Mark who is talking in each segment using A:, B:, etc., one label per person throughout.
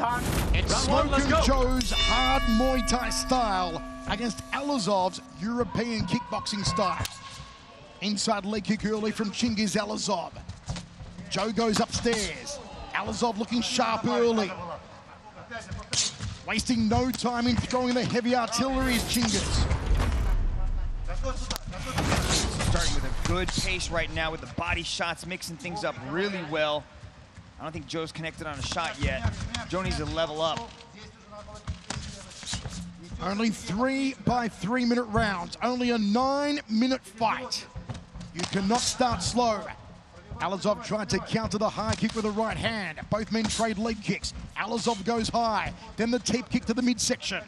A: Time.
B: It's
A: Round one,
B: Smokin'. Joe's hard Muay Thai style against Allazov's European kickboxing style. Inside leg kick early from Chingiz Allazov. Joe goes upstairs. Allazov looking sharp early. Wasting no time in throwing the heavy artillery is Chingiz.
C: Starting with a good pace right now with the body shots, mixing things up really well. I don't think Joe's connected on a shot yet. Joe needs to level up.
B: Only three by three minute rounds. Only a nine minute fight. You cannot start slow. Allazov tried to counter the high kick with a right hand. Both men trade leg kicks. Allazov goes high, then the tape kick to the midsection.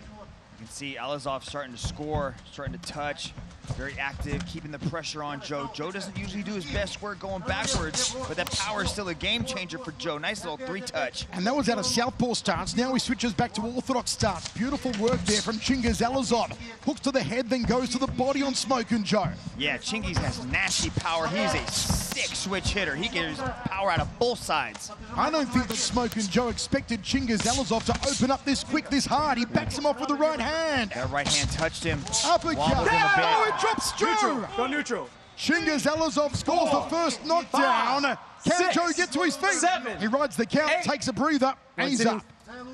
C: You can see Allazov starting to score, starting to touch, very active, keeping the pressure on Joe. Joe doesn't usually do his best work going backwards, but that power is still a game changer for Joe. Nice little three touch.
B: And that was out of southpaw stance. Now he switches back to orthodox stance. Beautiful work there from Chingiz Allazov. Hooks to the head, then goes to the body on Smokin' Joe.
C: Yeah, Chingiz has nasty power. He's a sick switch hitter. He gets power out of both sides.
B: I don't think that and Joe expected Chingiz Allazov to open up this quick, this hard. He backs him off with the right hand.
C: That right hand touched him.
B: Uppercut.
C: Wobbled him a bit.
B: Oh, it drops Joe.
A: Neutral. Go neutral.
B: Chingiz Allazov scores the first knockdown.
A: Five,
B: Can
A: six,
B: Joe get to his feet?
A: seven,
B: he rides the count,
A: eight.
B: takes a breather, and he's up.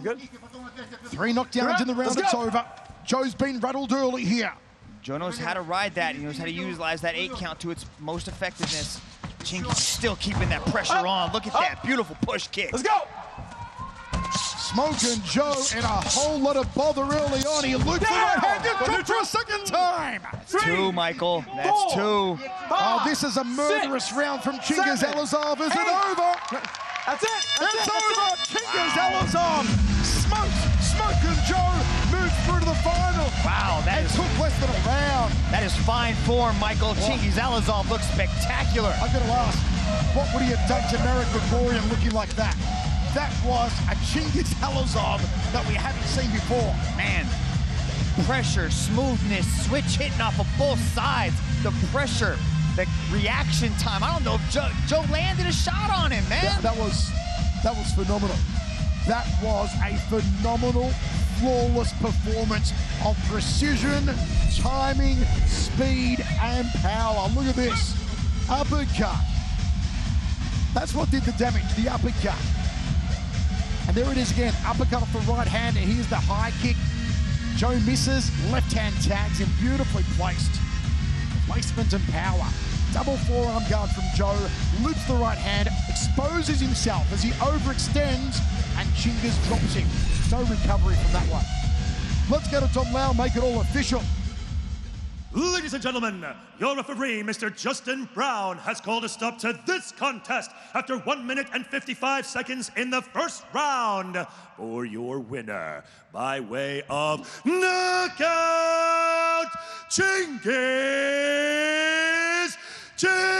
A: Good.
B: Three knockdowns in the round, it's over. Joe's been rattled early here.
C: Joe knows how to ride that. He knows how to utilize that eight count to its most effectiveness. Chingiz is still keeping that pressure
A: Up,
C: on. Look at
A: up.
C: that beautiful push kick.
A: Let's go.
B: Smoking Joe and a whole lot of bother early on. He loops the right hand,
A: Go
B: just for a second time.
A: Three.
C: Two, Michael. That's
A: four,
C: two.
B: Oh,
A: five,
B: this is a murderous
A: six,
B: round from Chingiz
A: seven,
B: Allazov. Is it over?
A: That's it. That's
B: It's
A: it.
B: Over.
A: it.
B: Chingiz Allazov smokes Smoking Joe round.
C: that is fine form, Michael. Chingiz Allazov looks spectacular.
B: I'm to ask, what would he have done to Merrick Grigorian looking like that? That was a Chingiz Allazov that we haven't seen before.
C: Man, pressure, smoothness, switch hitting off of both sides. The pressure, the reaction time. I don't know if Joe, Joe landed a shot on him, man.
B: That was that was phenomenal. That was a phenomenal, flawless performance of precision, timing, speed, and power. Look at this. Uppercut. That's what did the damage, the uppercut. And there it is again, uppercut off the right hand, and here's the high kick. Joe misses, left hand tags him, beautifully placed. Placement and power. Double forearm guard from Joe, loops the right hand, exposes himself as he overextends, and Chingiz drops him. No recovery from that one. Let's go to Tom Lau, make it all official.
D: Ladies and gentlemen, your referee, Mr. Justin Brown, has called a stop to this contest after 1 minute and 55 seconds in the first round for your winner by way of knockout Chingiz two.